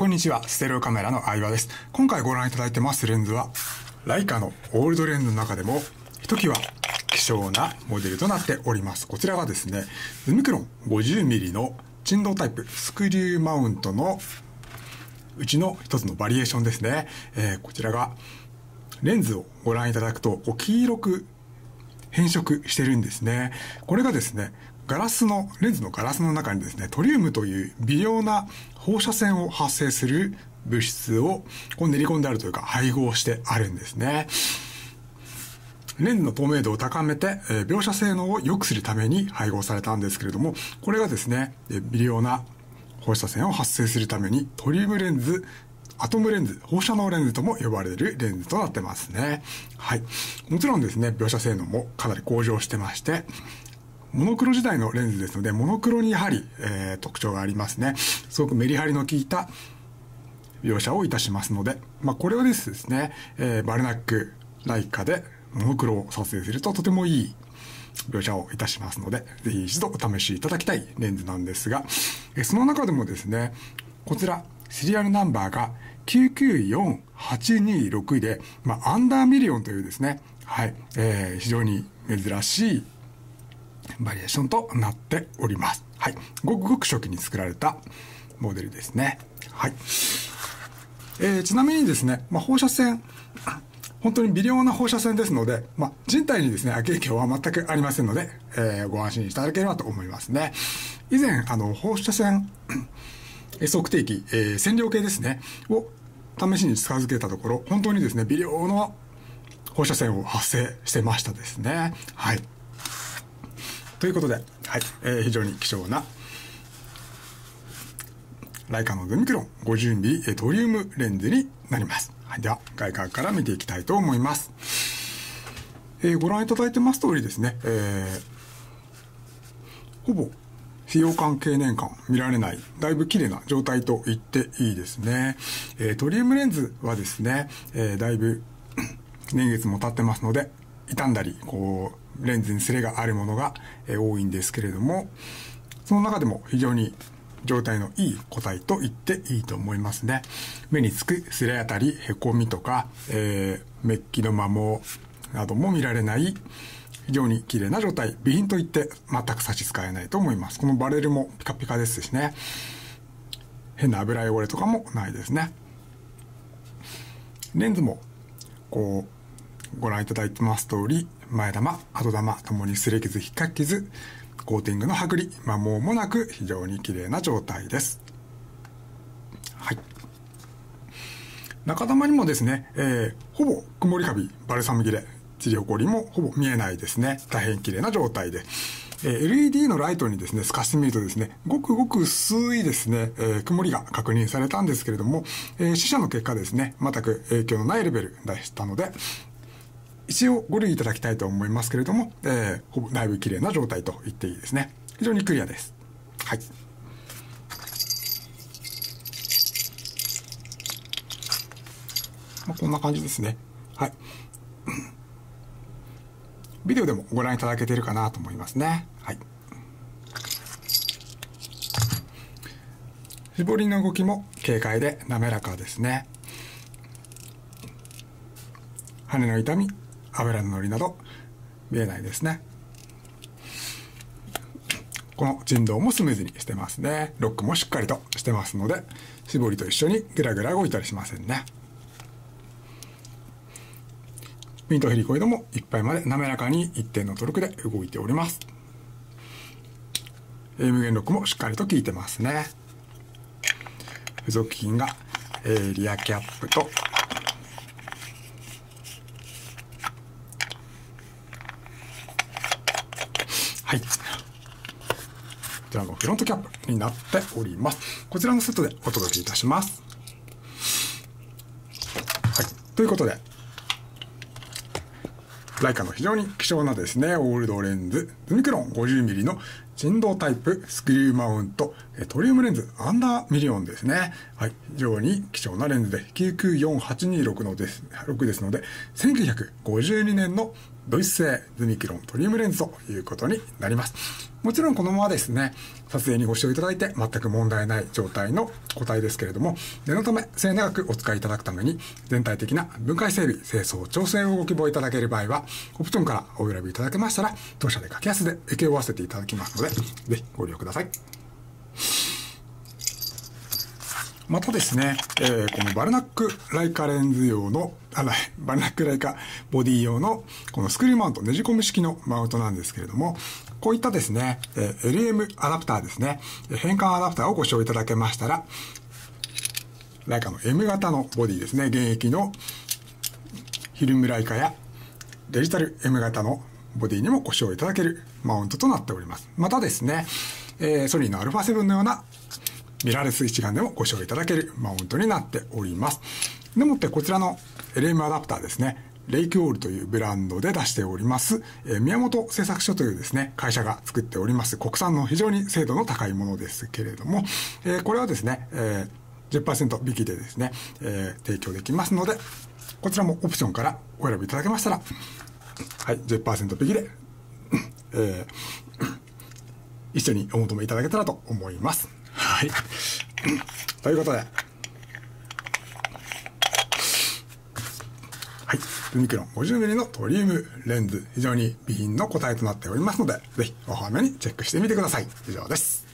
こんにちは、ステレオカメラの相葉です。今回ご覧いただいてますレンズは、ライカのオールドレンズの中でも、ひときわ希少なモデルとなっております。こちらがですね、ズミクロン 50mm の振動タイプスクリューマウントのうちの一つのバリエーションですね。えー、こちらが、レンズをご覧いただくと、黄色く変色してるんですね。これがですね、ガラスの、レンズのガラスの中にですね、トリウムという微量な放射線を発生する物質をこう練り込んであるというか配合してあるんですね。レンズの透明度を高めて、え、描写性能を良くするために配合されたんですけれども、これがですね、微量な放射線を発生するためにトリウムレンズ、アトムレンズ、放射能レンズとも呼ばれるレンズとなってますね。はい。もちろんですね、描写性能もかなり向上してまして、モノクロ時代のレンズですので、モノクロにやはり、えー、特徴がありますね。すごくメリハリの効いた描写をいたしますので、まあ、これをですね、えー、バルナックライカでモノクロを撮影するととてもいい描写をいたしますので、ぜひ一度お試しいただきたいレンズなんですが、えその中でもですね、こちら、シリアルナンバーが994826で、まあ、アンダーミリオンというですね、はい、えー、非常に珍しいバリエーションとなっております。はい。ごくごく初期に作られたモデルですね。はい。えー、ちなみにですね、まあ、放射線、本当に微量な放射線ですので、まあ、人体にですね、悪影響は全くありませんので、えー、ご安心いただければと思いますね。以前、あの、放射線測定器、えー、線量計ですね、を試しに近づけたところ、本当にですね、微量の放射線を発生してましたですね。はい。ということで、はい、えー、非常に貴重な、ライカのドミクロン 50mm トリウムレンズになります。はい、では、外観から見ていきたいと思います。えー、ご覧いただいてます通りですね、えー、ほぼ費用感経年感見られない、だいぶ綺麗な状態と言っていいですね。えー、トリウムレンズはですね、えー、だいぶ年月も経ってますので、傷んだり、こう、レンズにスレがあるものが多いんですけれども、その中でも非常に状態のいい個体と言っていいと思いますね。目につくすれあたり、へこみとか、えー、メッキの摩耗なども見られない非常に綺麗な状態、備品といって全く差し支えないと思います。このバレルもピカピカですしね。変な油汚れとかもないですね。レンズも、こう、ご覧いただいてます通り、前玉、後玉ともに擦れ傷、引っかき傷、コーティングの剥離、摩耗もなく非常に綺麗な状態です。はい。中玉にもですね、えー、ほぼ曇りカビ、バルサム切れ、チリホコリもほぼ見えないですね。大変綺麗な状態で。えー、LED のライトにですね、透かしてみるとですね、ごくごく薄いですね、えー、曇りが確認されたんですけれども、えー、死者の結果ですね、全く影響のないレベルでしたので、一応ご類いただきたいと思いますけれども、えー、ほぼだいぶ綺麗な状態と言っていいですね。非常にクリアです。はい。まあ、こんな感じですね。はい。ビデオでもご覧いただけているかなと思いますね。はい。絞りの動きも軽快で滑らかですね。羽の痛み、油ののりなど見えないですね。この振動もスムーズにしてますね。ロックもしっかりとしてますので、絞りと一緒にグラグラ動いたりしませんね。ピントヘリコイドもいっぱいまで滑らかに一定のトルクで動いております。無限ロックもしっかりと効いてますね。付属品が、え、リアキャップとはい。こちらのフロントキャップになっております。こちらのセットでお届けいたします。はい。ということで、ライカの非常に希少なですね、オールドレンズ、ズミクロン 50mm の沈胴タイプスクリューマウントトリウムレンズアンダーミリオンですね。はい。非常に貴重なレンズで、994826のです、6ですので、1952年のドイツ製ズミクロントリウムレンズということになります。もちろんこのままですね、撮影にご使用いただいて全く問題ない状態の個体ですけれども、念のため末永くお使いいただくために、全体的な分解整備、清掃、調整をご希望いただける場合は、オプションからお選びいただけましたら、当社で格安で請け負わせていただきますので、ぜひご利用ください。またですね、えー、このバルナックライカレンズ用の、あら、バルナックライカボディ用の、このスクリューマウント、ねじ込み式のマウントなんですけれども、こういったですね、えー、LM アダプターですね、変換アダプターをご使用いただけましたら、ライカの M 型のボディですね、現役のフィルムライカやデジタル M 型のボディにもご使用いただけるマウントとなっております。またですね、えー、ソニーの α7 のようなミラーレス一眼でもご使用いただけるマウントになっております。でもってこちらの LM アダプターですね、レイクオールというブランドで出しております、えー、宮本製作所というですね、会社が作っております国産の非常に精度の高いものですけれども、えー、これはですね、えー、10%引きでですね、えー、提供できますので、こちらもオプションからお選びいただけましたら、はい、10%引きで、えー、一緒にお求めいただけたらと思います。はい。ということで、はい。ルミクロン 50mm のトリウムレンズ、非常に備品の答えとなっておりますので、ぜひお早めにチェックしてみてください。以上です。